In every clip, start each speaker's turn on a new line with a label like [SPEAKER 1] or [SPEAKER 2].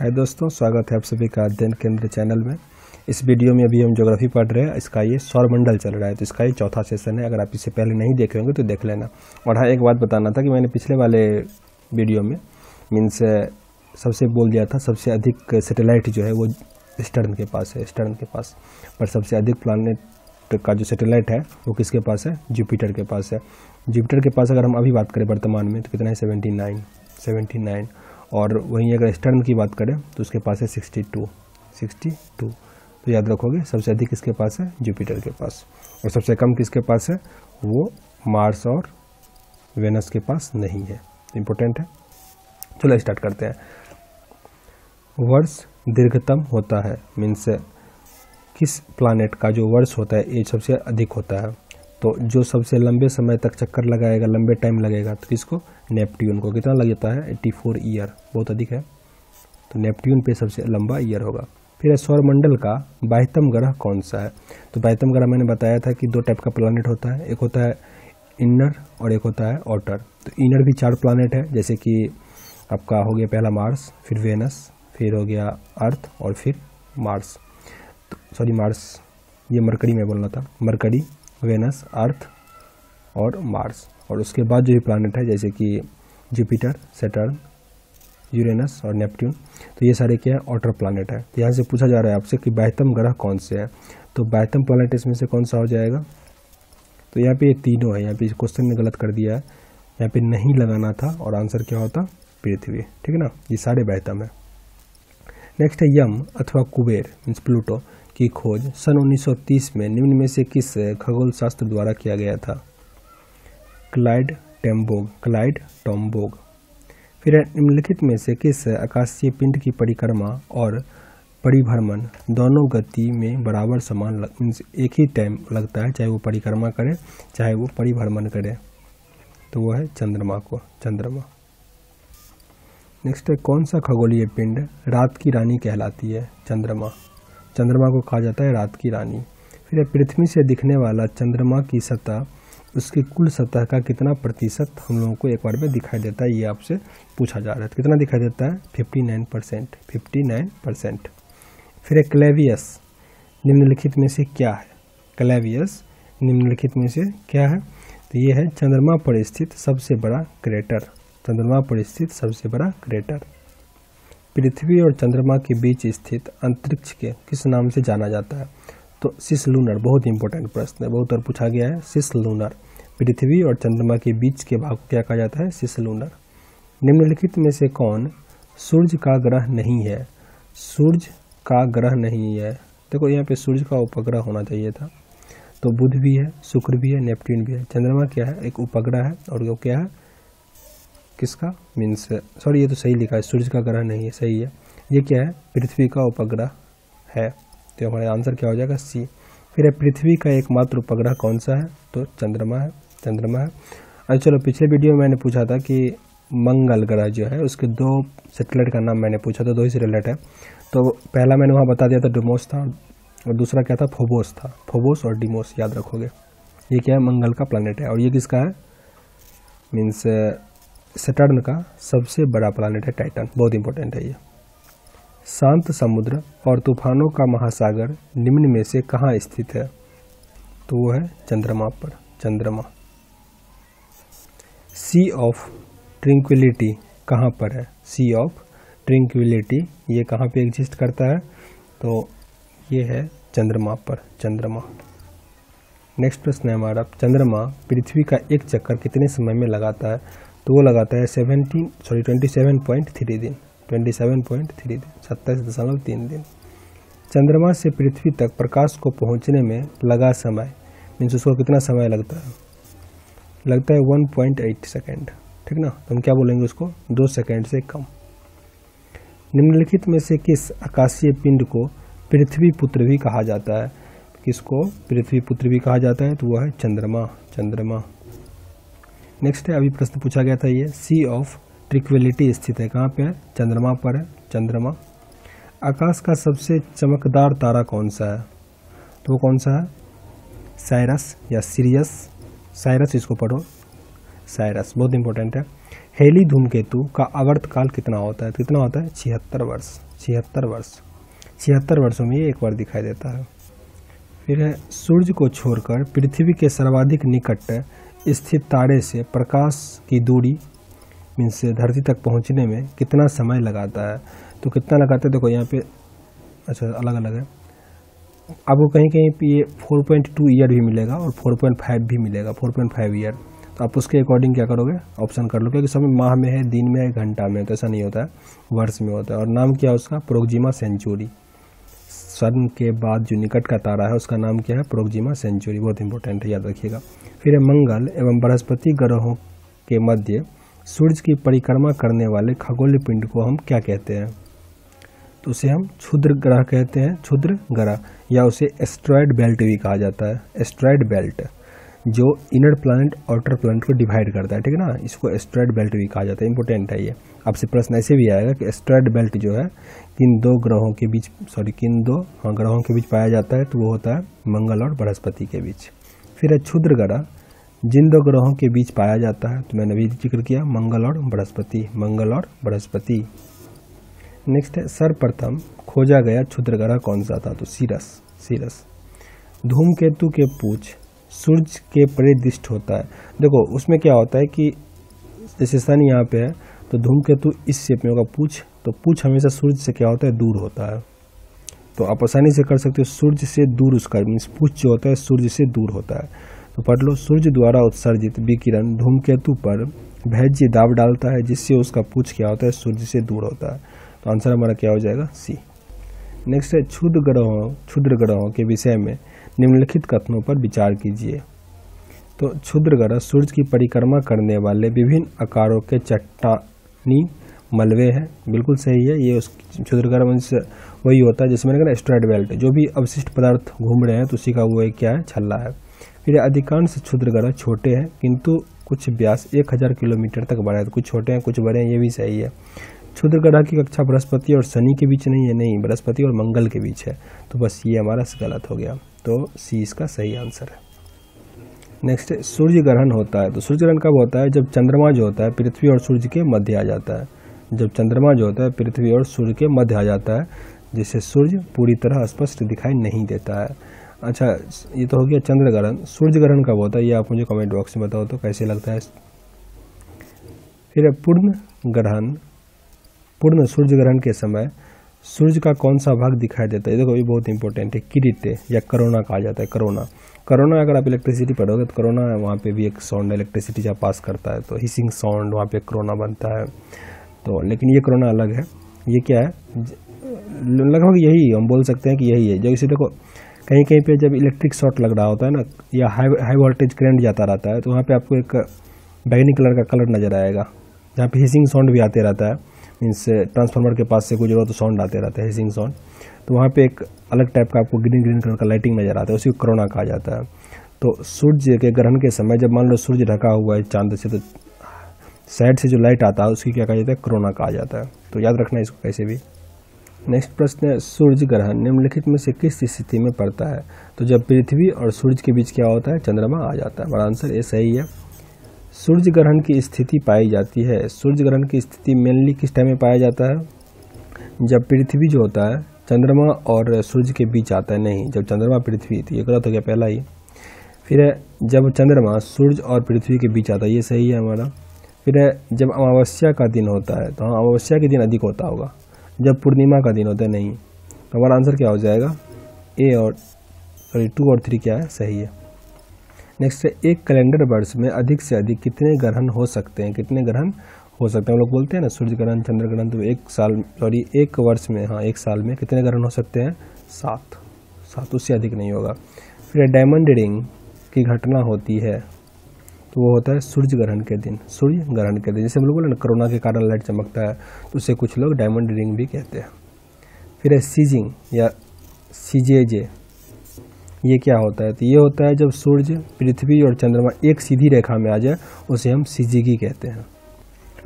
[SPEAKER 1] हाय दोस्तों, स्वागत है आप सभी का अध्ययन केंद्र चैनल में। इस वीडियो में अभी हम ज्योग्राफी पढ़ रहे हैं, इसका ये सौरमंडल चल रहा है तो इसका ये चौथा सेशन है। अगर आप इससे पहले नहीं देखे होंगे तो देख लेना। और हाँ एक बात बताना था कि मैंने पिछले वाले वीडियो में मीन्स सबसे बोल दिया था, सबसे अधिक सेटेलाइट जो है वो स्टर्न के पास है, स्टर्न के पास। पर सबसे अधिक प्लानट का जो सेटेलाइट है, वो किसके पास है? जुपिटर के पास है। जुपिटर के पास अगर हम अभी बात करें वर्तमान में तो कितना है? Seventy nine seventy nine. और वहीं अगर स्टर्न की बात करें तो उसके पास है सिक्सटी टू सिक्सटी टू। तो याद रखोगे, सबसे अधिक किसके पास है? जुपिटर के पास। और सबसे कम किसके पास है? वो मार्स और वेनस के पास नहीं है। इम्पोर्टेंट है। चलो स्टार्ट करते हैं। वर्ष दीर्घतम होता है मीन्स किस प्लानट का जो वर्ष होता है एज सबसे अधिक होता है। तो जो सबसे लंबे समय तक चक्कर लगाएगा, लंबे टाइम लगेगा तो किसको? नेपट्यून को। कितना लग जाता है? 84 ईयर बहुत अधिक है। तो नेपट्यून पे सबसे लंबा ईयर होगा। फिर सौरमंडल का बाह्यतम ग्रह कौन सा है? तो बाह्यतम ग्रह मैंने बताया था कि दो टाइप का प्लानट होता है। एक होता है इनर और एक होता है आउटर तो इनर भी चार प्लानट है। जैसे कि आपका हो गया पहला मार्स फिर वेनस फिर हो गया अर्थ और फिर मार्स तो सॉरी मार्स ये मरकरी में बोलना था। मरकरी। वेनस, अर्थ और मार्स। और उसके बाद जो भी प्लानट है, जैसे कि जुपिटर सेटर्न यूरेनस और नेपट्यून तो ये सारे क्या है ऑटर प्लानट है। तो यहाँ से पूछा जा रहा है आपसे कि बाह्यतम ग्रह कौन से है? तो बाह्यतम प्लानट इसमें से कौन सा हो जाएगा? तो यहाँ पे ये तीनों है। यहाँ पे क्वेश्चन ने गलत कर दिया है। यहाँ पे नहीं लगाना था और आंसर क्या होता? पृथ्वी। ठीक है ना? ये सारे बाह्यतम है। नेक्स्ट है यम अथवा कुबेर मीन्स प्लूटो की खोज सन 1930 में निम्न में से किस खगोल शास्त्र द्वारा किया गया था? Clyde Tombaugh, Clyde Tombaugh. फिर निम्नलिखित में से किस आकाशीय पिंड की परिक्रमा और परिभ्रमण दोनों गति में बराबर समान मीन्स एक ही टाइम लगता है, चाहे वो परिक्रमा करे, चाहे वो परिभ्रमण करे। तो वो है चंद्रमा को, चंद्रमा। नेक्स्ट है, कौन सा खगोलीय पिंड रात की रानी कहलाती है? चंद्रमा। चंद्रमा को कहा जाता है रात की रानी। फिर पृथ्वी से दिखने वाला चंद्रमा की सतह, उसकी कुल सतह का कितना प्रतिशत हम लोगों को एक बार में दिखाई देता है, ये आपसे पूछा जा रहा है। तो कितना दिखाई देता है? 59 परसेंट फिफ्टी नाइन परसेंट फिर क्लेवियस, निम्नलिखित में से क्या है? क्लेवियस, निम्नलिखित में से क्या है? तो ये है चंद्रमा पर स्थित सबसे बड़ा क्रेटर चंद्रमा पर स्थित सबसे बड़ा क्रेटर पृथ्वी और चंद्रमा के बीच स्थित अंतरिक्ष के किस नाम से जाना जाता है? तो सिस लूनर, बहुत इंपॉर्टेंट प्रश्न है, बहुत और पूछा गया है। सिस लूनर, पृथ्वी और चंद्रमा के बीच के भाग को क्या कहा जाता है? Cislunar. निम्नलिखित में से कौन सूर्य का ग्रह नहीं है? सूर्य का ग्रह नहीं है। देखो, यहाँ पे सूर्य का उपग्रह होना चाहिए था। तो बुध भी है, शुक्र भी है नेपट्टून भी है। चंद्रमा क्या है? एक उपग्रह है और वो क्या है? किसका? मीन्स सॉरी ये तो सही लिखा है सूर्य का ग्रह नहीं है, सही है। ये क्या है? पृथ्वी का उपग्रह है। तो हमारा आंसर क्या हो जाएगा? सी फिर पृथ्वी का एकमात्र उपग्रह कौन सा है? तो चंद्रमा है चंद्रमा है। अच्छा चलो, पिछले वीडियो में मैंने पूछा था कि मंगल ग्रह जो है, उसके दो सेटेलाइट का नाम मैंने पूछा था, दो ही सेटेलाइट है। तो पहला मैंने वहाँ बता दिया था डिमोस था, और दूसरा क्या था? फोबोस था। फोबोस और डिमोस याद रखोगे। ये क्या है? मंगल का प्लानट है। और ये किसका है? मीन्स सटर्न का सबसे बड़ा प्लानट है टाइटन बहुत इंपॉर्टेंट है ये। शांत समुद्र और तूफानों का महासागर निम्न में से कहाँ स्थित है? तो वो है चंद्रमा पर, चंद्रमा। सी ऑफ़ ट्रिंक्विलिटी कहाँ पर है? सी ऑफ़ ट्रिंक्विलिटी ये कहाँ पे एग्जिस्ट करता है? तो ये है चंद्रमा पर, चंद्रमा। नेक्स्ट प्रश्न है हमारा, चंद्रमा पृथ्वी का एक चक्कर कितने समय में लगाता है? तो वो लगाता है seventeen sorry twenty seven point three दिन। ट्वेंटी सेवन पॉइंट थ्री दिन, सत्ताईस दशमलव तीन दिन। चंद्रमा से पृथ्वी तक प्रकाश को पहुँचने में लगा समय मीन्स उसको कितना समय लगता है? लगता है वन पॉइंट एट सेकेंड ठीक ना? तो हम क्या बोलेंगे उसको? दो सेकेंड से कम। निम्नलिखित में से किस आकाशीय पिंड को पृथ्वी पुत्र भी कहा जाता है? किसको? पृथ्वी पुत्र भी कहा जाता है तो वह है चंद्रमा चंद्रमा। नेक्स्ट है, अभी प्रश्न पूछा गया था ये सी ऑफ़ ट्रिक्विलिटी स्थित है, कहाँ पे है? चंद्रमा पर है, चंद्रमा। आकाश का सबसे चमकदार तारा कौन सा है? तो कौन सा है? साइरस या सीरियस? साइरस, इसको पढ़ो। साइरस, बहुत इंपॉर्टेंट है। हेली धूमकेतु का आवर्त काल कितना होता है? कितना होता है? छिहत्तर वर्ष छिहत्तर वर्ष। छिहत्तर वर्षों में ये एक बार दिखाई देता है। फिर है, सूर्य को छोड़कर पृथ्वी के सर्वाधिक निकट स्थित तारे से प्रकाश की दूरी मीन्स धरती तक पहुँचने में कितना समय लगाता है? तो कितना लगाता है? देखो यहाँ पे अच्छा अलग अलग है। आपको कहीं कहीं ये 4.2 ईयर भी मिलेगा और 4.5 भी मिलेगा 4.5 ईयर तो आप उसके अकॉर्डिंग क्या करोगे? ऑप्शन कर लो, क्योंकि समय माह में है, दिन में है, घंटा में तो ऐसा नहीं होता है, वर्ष में होता है। और नाम क्या है उसका? प्रोगजिमा सेंचुरी सन के बाद जो निकट का तारा है, उसका नाम क्या है? प्रोगजिमा सेंचुरी। बहुत इंपॉर्टेंट है, याद रखिएगा। फिर मंगल एवं बृहस्पति ग्रहों के मध्य सूर्य की परिक्रमा करने वाले खगोल पिंड को हम क्या कहते हैं? तो उसे हम क्षुद्र ग्रह कहते हैं। क्षुद्र ग्रह, या उसे एस्ट्रॉयड बेल्ट भी कहा जाता है। एस्ट्रॉयड बेल्ट जो इनर प्लानट आउटर प्लानट को डिवाइड करता है, ठीक है ना? इसको एस्ट्रॉयड बेल्ट भी कहा जाता है इंपॉर्टेंट है ये। आपसे प्रश्न ऐसे भी आएगा कि एस्ट्रॉयड बेल्ट जो है, किन दो ग्रहों के बीच सॉरी किन दो हाँ ग्रहों के बीच पाया जाता है तो वो होता है मंगल और बृहस्पति के बीच। फिर है क्षुद्र ग्रह जिन दो ग्रहों के बीच पाया जाता है तो मैंने अभी ज़िक्र किया, मंगल और बृहस्पति, मंगल और बृहस्पति। नेक्स्ट है, सर्वप्रथम खोजा गया क्षुद्र ग्रह कौन सा था? तो सीरस सीरस। धूमकेतु के पूछ सूर्य के परिदृष्ट होता है। देखो, उसमें क्या होता है कि जैसे सन यहाँ पे है तो धूमकेतु इस शेप में होगा पूछ तो पूछ हमेशा सूर्य से क्या होता है? दूर होता है। तो आप आसानी से कर सकते हो सूर्य से दूर उसका, मीन्स पूछ जो होता है सूर्य से दूर होता है। तो पढ़ लो सूर्य द्वारा उत्सर्जित विकिरण धूमकेतु पर भैज्य दाब डालता है, जिससे उसका पूछ क्या होता है? सूर्य से दूर होता है। तो आंसर हमारा क्या हो जाएगा? सी। नेक्स्ट है क्षुद्र ग्रहों क्षुद्र ग्रहों के विषय में निम्नलिखित कथनों पर विचार कीजिए। तो क्षुद्र ग्रह सूर्य की परिक्रमा करने वाले विभिन्न आकारों के चट्टानी मलबे हैं। बिल्कुल सही है, ये उस क्षुद्र ग्रह वही होता है जैसे मैंने कहा बेल्ट, जो भी अवशिष्ट पदार्थ घूम रहे हैं तो उसी का वो एक क्या है, छल्ला है। फिर अधिकांश क्षुद्र ग्रह छोटे हैं, किंतु कुछ व्यास एक हज़ार किलोमीटर तक बड़ा है तो कुछ छोटे हैं, कुछ बड़े हैं, ये भी सही है। क्षुद्र ग्रह की कक्षा बृहस्पति और शनि के बीच नहीं है, नहीं, बृहस्पति और मंगल के बीच है। तो बस ये हमारा गलत हो गया। तो सी इसका सही आंसर है। नेक्स्ट सूर्य ग्रहण होता है। तो सूर्य ग्रहण कब होता है? जब चंद्रमा जो होता है, पृथ्वी और सूर्य के मध्य आ जाता है। जब चंद्रमा जो होता है, पृथ्वी और सूर्य के मध्य आ जाता है जिससे सूर्य पूरी तरह स्पष्ट दिखाई नहीं देता है। अच्छा ये तो हो गया चंद्र ग्रहण। सूर्य ग्रहण कब होता है, ये आप मुझे कमेंट बॉक्स में बताओ तो कैसे लगता है? फिर पूर्ण ग्रहण। पूर्ण सूर्य ग्रहण के समय सूर्य का कौन सा भाग दिखाई देता है? देखो, ये बहुत इंपॉर्टेंट है। किरिट या करोना कहा जाता है, करोना। करोना अगर आप इलेक्ट्रिसिटी पढ़ोगे तो करोना वहाँ पे भी एक साउंड इलेक्ट्रिसिटी जब पास करता है। तो हिसिंग साउंड वहाँ पे करोना बनता है। तो लेकिन ये करोना अलग है। ये क्या है? लगभग यही हम बोल सकते हैं कि यही है। जैसे देखो, कहीं कहीं पे जब इलेक्ट्रिक शॉर्ट लग रहा होता है ना, या हाई हाई वोल्टेज करंट जाता रहता है तो वहाँ पे आपको एक बैगनी कलर का कलर नज़र आएगा। जहाँ पे हिसिंग साउंड भी आते रहता है। मीन्स ट्रांसफार्मर के पास से गुजरो तो साउंड आते रहते हैं हिसिंग साउंड तो वहाँ पे एक अलग टाइप का आपको ग्रीन ग्रीन कलर का लाइटिंग नज़र आता है, उसी को कोरोना कहा जाता है। तो सूर्य के ग्रहण के समय जब मान लो सूर्य ढका हुआ है चाँद से तो साइड से जो लाइट आता है, उसकी क्या कहा जाता है? कोरोना कहा जाता है। तो याद रखना इसको कैसे भी। नेक्स्ट प्रश्न है सूर्य ग्रहण निम्नलिखित में से किस स्थिति में पड़ता है? तो जब पृथ्वी और सूर्य के बीच क्या होता है? चंद्रमा आ जाता है। बड़ा आंसर ये सही है। सूर्य ग्रहण की स्थिति पाई जाती है। सूर्य ग्रहण की स्थिति मेनली किस टाइम में पाया जाता है? जब पृथ्वी जो होता है, चंद्रमा और सूर्य के बीच आता है। नहीं, जब चंद्रमा पृथ्वी तो ये गलत हो गया पहला ही। फिर जब चंद्रमा सूर्य और पृथ्वी के बीच आता है, ये सही है हमारा। फिर जब अमावस्या का दिन होता है तो हाँ अमावस्या के दिन अधिक होता होगा। जब पूर्णिमा का दिन होता है, नहीं। तो हमारा आंसर क्या हो जाएगा? ए और सॉरी टू और थ्री क्या है? सही है। नेक्स्ट है, एक कैलेंडर वर्ष में अधिक से अधिक कितने ग्रहण हो सकते हैं? कितने ग्रहण हो सकते हैं? हम लोग बोलते हैं ना, सूर्य ग्रहण, चंद्र ग्रहण तो एक साल सॉरी एक वर्ष में हाँ एक साल में कितने ग्रहण हो सकते हैं? सात। सात, उससे अधिक नहीं होगा। फिर डायमंड रिंग की घटना होती है तो वो होता है सूर्य ग्रहण के दिन, सूर्य ग्रहण के दिन। जैसे हम लोग बोले ना, कोरोना के कारण लाइट चमकता है तो उसे कुछ लोग डायमंड रिंग भी कहते हैं। फिर है सीजिंग या सीजेजे ये क्या होता है? तो ये होता है जब सूर्य पृथ्वी और चंद्रमा एक सीधी रेखा में आ जाए, उसे हम सीजिगी कहते हैं।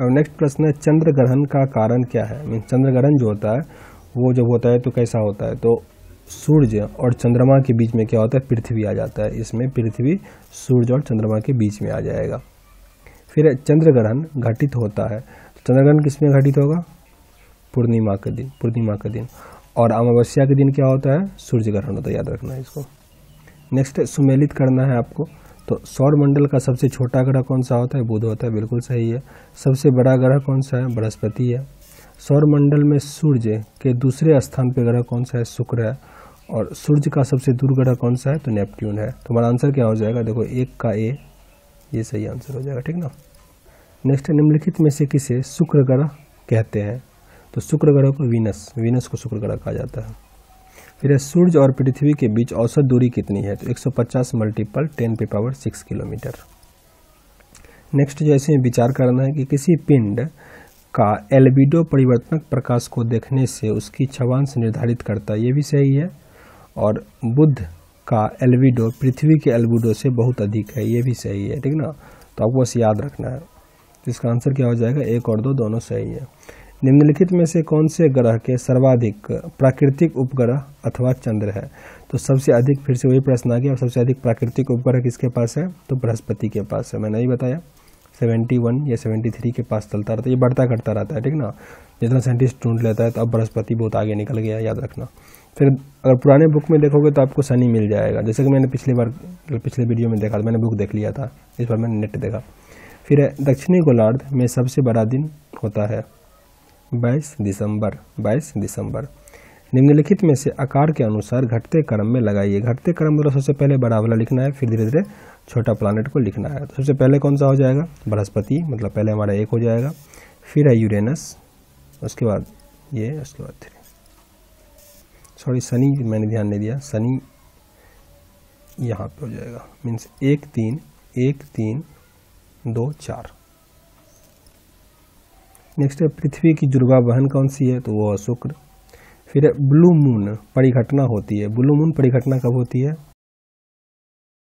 [SPEAKER 1] और नेक्स्ट प्रश्न है चंद्र ग्रहण का कारण क्या है? मीन चंद्र ग्रहण जो होता है, वो जब होता है तो कैसा होता है? तो सूर्य और चंद्रमा के बीच में क्या होता है? पृथ्वी आ जाता है। इसमें पृथ्वी, सूर्य और चंद्रमा के बीच में आ जाएगा। फिर चंद्र ग्रहण घटित होता है। चंद्र ग्रहण किसमें घटित होगा? पूर्णिमा के दिन, पूर्णिमा के दिन। और अमावस्या के दिन क्या होता है? सूर्य ग्रहण होता है। याद रखना है इसको। नेक्स्ट सुमेलित करना है आपको। तो सौर मंडल का सबसे छोटा ग्रह कौन सा होता है? बुध होता है, बिल्कुल सही है। सबसे बड़ा ग्रह कौन सा है? बृहस्पति है। सौर मंडल में सूर्य के दूसरे स्थान पर ग्रह कौन सा है? शुक्र है। और सूर्य का सबसे दूर ग्रह कौन सा है? तो नेपट्ट्यून है। तो हमारा आंसर क्या हो जाएगा? देखो, एक का ए, ये सही आंसर हो जाएगा, ठीक ना? नेक्स्ट निम्नलिखित में से किसे शुक्र ग्रह कहते हैं? तो शुक्र ग्रह को वीनस वीनस को शुक्र ग्रह कहा जाता है। फिर सूर्य और पृथ्वी के बीच औसत दूरी कितनी है? तो 150 मल्टीपल 10 पे पावर 6 किलोमीटर नेक्स्ट जो जैसे विचार करना है कि किसी पिंड का एल्बिडो परिवर्तनक प्रकाश को देखने से उसकी छवांश निर्धारित करता है, ये भी सही है। और बुद्ध का एल्बिडो पृथ्वी के एल्बिडो से बहुत अधिक है, ये भी सही है, ठीक ना? तो आपको बस याद रखना है। इसका आंसर क्या हो जाएगा? एक और दो, दोनों सही है। निम्नलिखित में से कौन से ग्रह के सर्वाधिक प्राकृतिक उपग्रह अथवा चंद्र है? तो सबसे अधिक फिर से वही प्रश्न आ गया सबसे अधिक प्राकृतिक उपग्रह किसके पास है? तो बृहस्पति के पास है। मैंने ही बताया। सेवेंटी वन या सेवेंटी थ्री के पास चलता रहता है। ये बढ़ता घटता रहता है, ठीक ना? जितना साइंटिस्ट ढूंढ लेता है तो अब बृहस्पति बहुत आगे निकल गया, याद रखना। फिर अगर पुराने बुक में देखोगे तो आपको शनि मिल जाएगा। जैसे कि मैंने पिछली बार, पिछले वीडियो में देखा था, मैंने बुक देख लिया था। इस बार मैंने नेट देखा। फिर दक्षिणी गोलार्ध में सबसे बड़ा दिन होता है। बाईस दिसंबर बाईस दिसंबर। निम्नलिखित में से आकार के अनुसार घटते क्रम में लगाइए। घटते क्रम मतलब सबसे पहले बड़ा वाला लिखना है, फिर धीरे धीरे छोटा प्लानट को लिखना है। तो सबसे पहले कौन सा हो जाएगा? बृहस्पति मतलब पहले हमारा एक हो जाएगा। फिर है यूरेनस, उसके बाद ये, उसके बाद थ्री सॉरी शनि, मैंने ध्यान नहीं दिया। शनि यहाँ पे हो जाएगा। मीन्स एक, तीन एक, तीन, दो, चार। नेक्स्ट है पृथ्वी की दुर्गा बहन कौन सी है? तो वो शुक्र फिर ब्लू मून, परिघटना होती है। ब्लू मून, परिघटना कब होती है?